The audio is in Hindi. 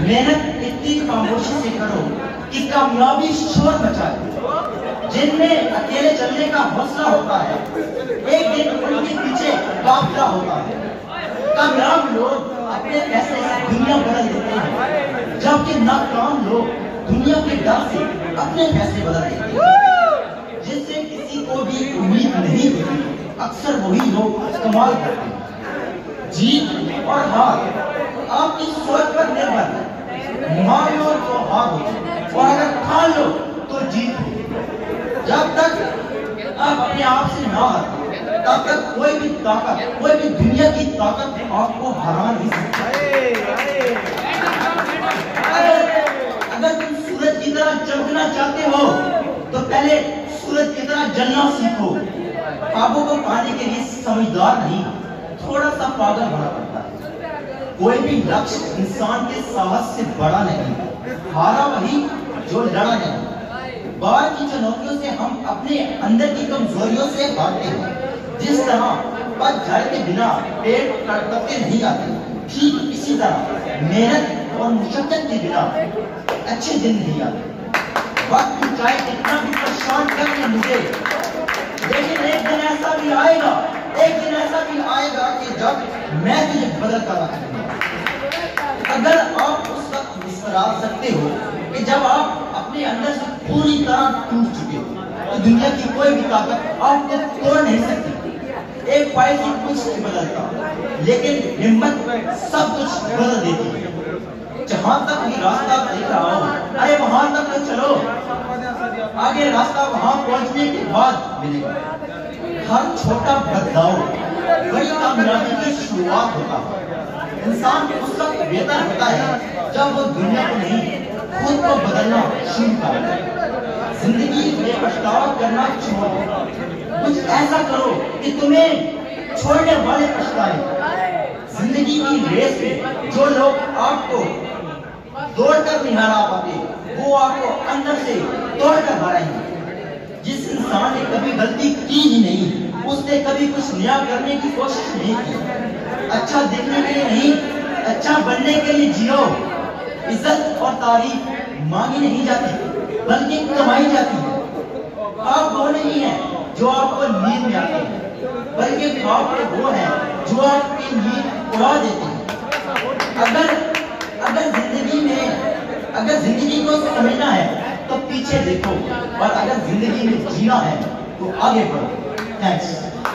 मेहनत इतनी खामोशी से करो कि कामयाबी शोर मचाए। जिनमें अकेले चलने का हौसला होता है, एक दिन उनके पीछे काफिला होता है। कामयाब लोग अपने पैसे से दुनिया बदल देते हैं, जबकि नाकाम लोग दुनिया के डर से अपने पैसे बदल देते हैं। जिससे किसी को भी उम्मीद नहीं होती, अक्सर वही लोग इस्तेमाल करते हैं। जीत और हार आपकी सोच पर निर्भर है। मान तो हार हो और अगर ठान लो तो जीत जब तक आप अपने आप से ना हारते तब तक कोई भी ताकत, कोई भी दुनिया की ताकत आपको हरा नहीं सकती। अगर तुम सूरज की तरह चमकना चाहते हो तो पहले सूरज की तरह जलना सीखो। ख्वाबों को पाने के लिए समझदार नहीं थोड़ा सा पागल है कोई भी लक्ष्य इंसान के साहस से बड़ा नहीं हारा वही जो लड़ा नहीं। बाहर की चुनौतियों से हम अपने अंदर की कमजोरियों से हारते हैं, जिस तरह पतझड़ के बिना पेड़ कड़कते नहीं आते, ठीक इसी तरह मेहनत और मुशक्कत के बिना अच्छे दिन नहीं आते। वक्त चाहे कितना भी परेशान कर ले मुझे, लेकिन एक दिन ऐसा भी आएगा, एक दिन ऐसा भी आएगा कि जब मैं तुझे बदल कर रखूँगा अगर आप उस वक्त मुस्कुरा सकते हो कि जब आप अपने अंदर से पूरी तरह टूट चुके हो तो दुनिया की कोई भी ताकत आपको तोड़ नहीं सकती। एक फ़ाइल से कुछ नहीं बदलता, लेकिन हिम्मत सब कुछ बदल देती है। जहाँ तक भी रास्ता देख रहा हूँ, अरे वहाँ तक तो चलो। आगे रास्ता वहाँ पहुँचने के बाद मिलेगा। हर छोटा बदलाव बड़ी कामयाबी की शुरुआत होता है। इंसान उस वक्त बेहतर होता है जब वो दुनिया को नहीं, खुद को बदलना शुरू करता है। ज़िंदगी में पछतावा करना छोड़ कुछ ऐसा करो कि तुम्हें छोड़ने वाले पछताए। ज़िंदगी की रेस में जो लोग आपको दौड़कर नहीं हरा पाते, वो आपको अंदर से तोड़कर हराएँगे गलती की ही नहीं। उसने कभी कुछ नया करने की कोशिश नहीं की। अच्छा दिखने के लिए नहीं अच्छा बनने के लिए जियो। इज़्ज़त और तारीफ़ मांगी नहीं जाती, बल्कि कमाई जाती है। आप वो नहीं है जो आपको नींद में आते हैं, बल्कि ख्वाब वो है जो आपकी नींद उड़ा देते हैं। अगर अगर ज़िंदगी में, अगर ज़िंदगी को समझना है तो पीछे देखो। और अगर ज़िंदगी में जीना है को आगे बढ़ो। थैंक्स